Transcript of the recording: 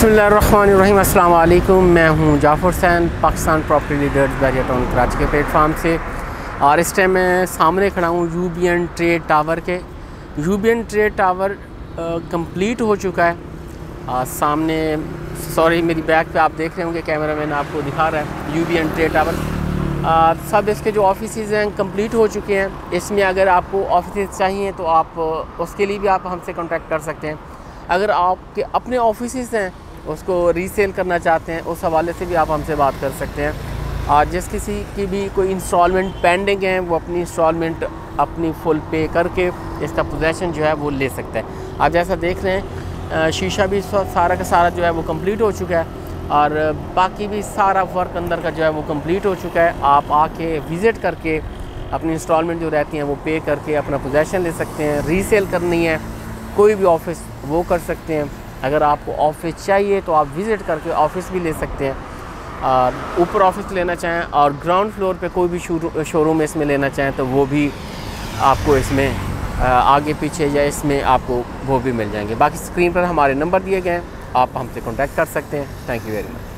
बसमीम अल्लाम मैं हूँ Jafar San Pakistan property leaders Bahria town Karachi के प्लेटफार्म से। और इस टाइम मैं सामने खड़ा हूँ U B N trade tower के। U B N trade tower complete हो चुका है। आ, सामने सॉरी मेरी बैक पे आप देख रहे होंगे कैमरा मैन आपको दिखा रहा है U B N trade tower. सब इसके जो ऑफ़िस हैं कंप्लीट हो चुके हैं। इसमें अगर आपको ऑफ़िस चाहिए तो आप उसके लिए भी आप हमसे कॉन्टैक्ट कर सकते हैं। अगर आपके अपने ऑफ़िस हैं उसको रीसेल करना चाहते हैं, उस हवाले से भी आप हमसे बात कर सकते हैं। और जिस किसी की भी कोई इंस्टॉलमेंट पेंडिंग है, वो अपनी इंस्टॉलमेंट अपनी फुल पे करके इसका पोजेसन जो है वो ले सकता है। आप जैसा देख रहे हैं शीशा भी सारा का सारा जो है वो कंप्लीट हो चुका है और बाकी भी सारा वर्क अंदर का जो है वो कंप्लीट हो चुका है। आप आके विज़िट करके अपनी इंस्टॉलमेंट जो रहती हैं वो पे करके अपना पोजेसन ले सकते हैं रीसेल करनी है, कोई भी ऑफ़िस वो कर सकते हैं। अगर आपको ऑफ़िस चाहिए तो आप विज़िट करके ऑफ़िस भी ले सकते हैं। ऊपर ऑफ़िस लेना चाहें और ग्राउंड फ्लोर पे कोई भी शोरूम इसमें लेना चाहें तो वो भी आपको इसमें आगे पीछे या इसमें आपको वो भी मिल जाएँगे। बाकी स्क्रीन पर हमारे नंबर दिए गए हैं, आप हमसे कॉन्टैक्ट कर सकते हैं। Thank you very much